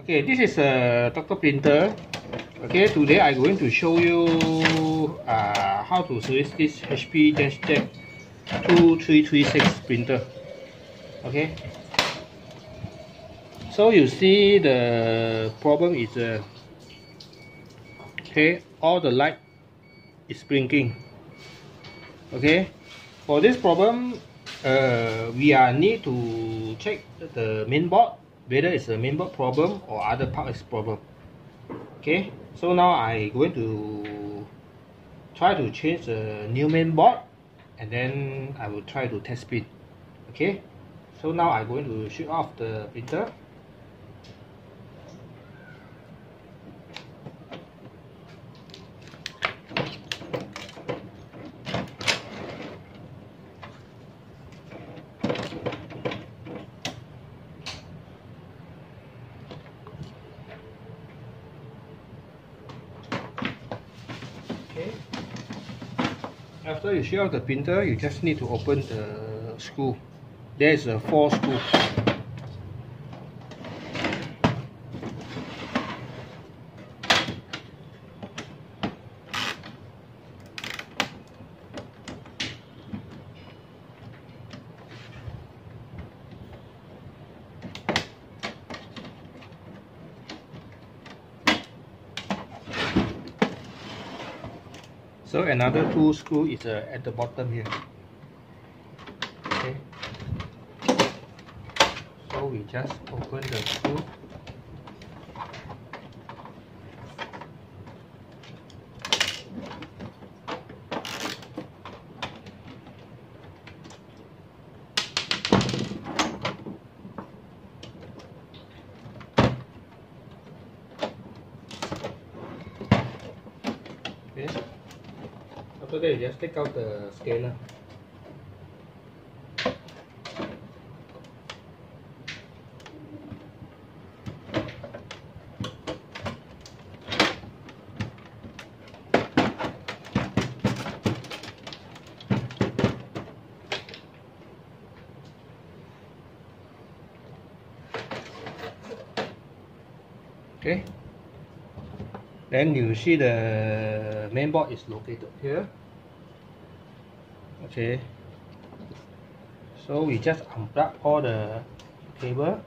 Okay, this is a doctor printer. Okay, today I'm going to show you uh, how to service this HP DeskJet 2336 printer. Okay, so you see the problem is uh, okay, all the light is blinking. Okay, for this problem, uh, we are need to check the main board whether it's a mainboard problem or other part is problem. Okay so now I going to try to change the new mainboard and then I will try to test print okay so now I'm going to shut off the printer after you shut off the printer you just need to open the screw there is a four screw So another two screw is uh, at the bottom here. Okay. So we just open the screw. Okay. After that, just take out the scanner. Okay. Then you see the main board is located here. Okay. So we just unplug all the cable.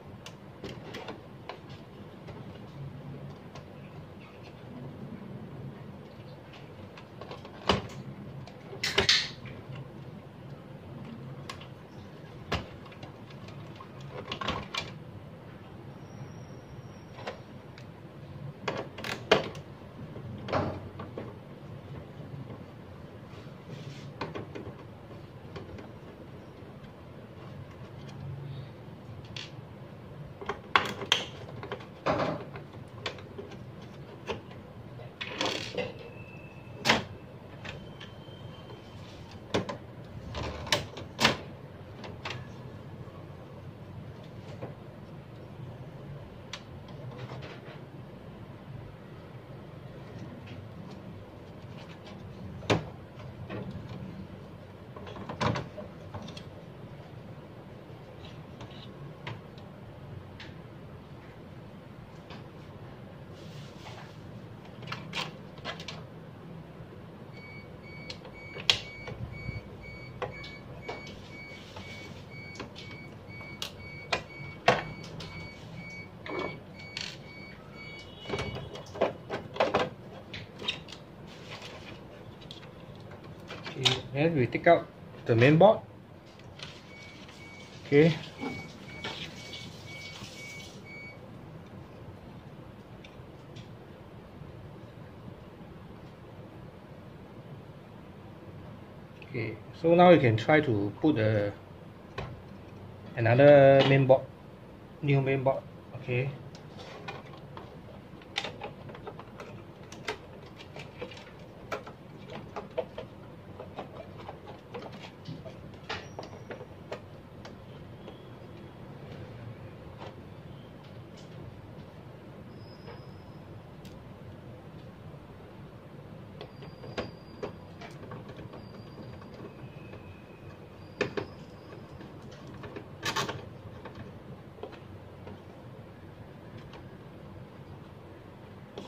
Then we take out the main board. Okay. Okay, so now you can try to put a another main board, new main board. Okay.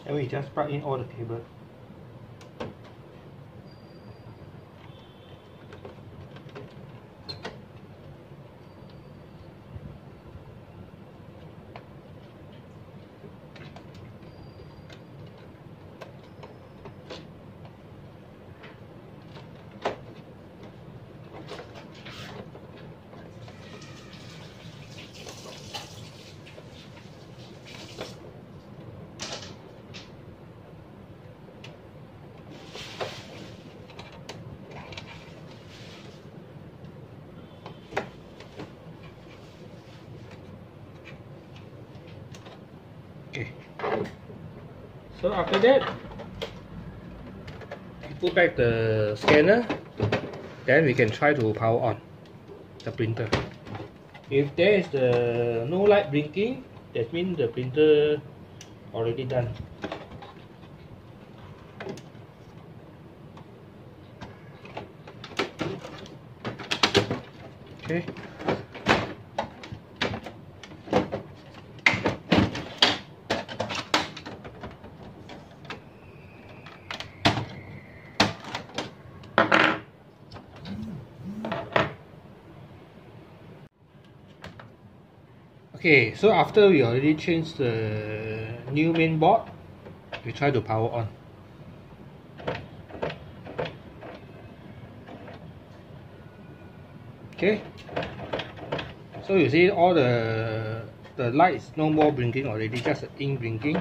And we just plug in all the cable so after that put back the scanner. Then we can try to power on the printer. If there is the no light blinking that means the printer already done. Okay okay so after we already changed the new main board we try to power on. Okay. So you see all the the lights no more blinking already just in blinking.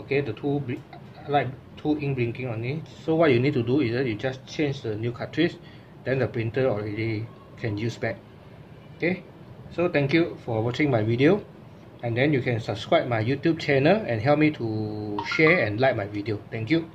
Okay the two light two ink blinking only so what you need to do is that you just change the new cartridge then the printer already can use back. Okay so thank you for watching my video. And then you can subscribe my youtube channel and help me to share and like my video. Thank you